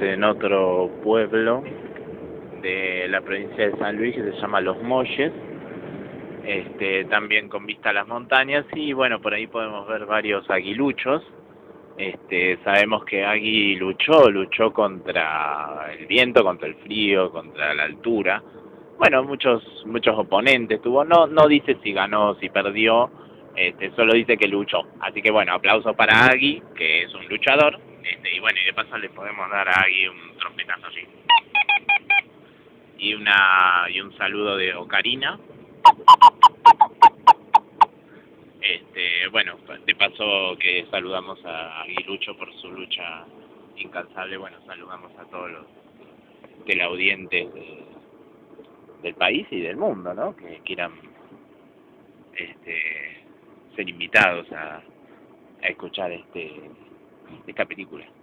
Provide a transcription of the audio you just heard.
en otro pueblo de la provincia de San Luis que se llama Los Molles, este, también con vista a las montañas y bueno, por ahí podemos ver varios aguiluchos. Este, sabemos que Agui luchó, luchó contra el viento, contra el frío, contra la altura. Bueno, muchos muchos oponentes tuvo, no no dice si ganó, si perdió, este, solo dice que luchó. Así que bueno, aplauso para Agui, que es un luchador. Y bueno, y de paso le podemos dar a Agui un trompetazo así. Y una y un saludo de Ocarina. Este, bueno, de paso que saludamos a Aguilucho por su lucha incansable, bueno, saludamos a todos los teleaudientes de, del país y del mundo, ¿no? Que quieran este, ser invitados a, a escuchar este esta película.